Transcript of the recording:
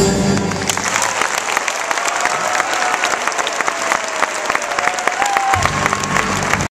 Christ.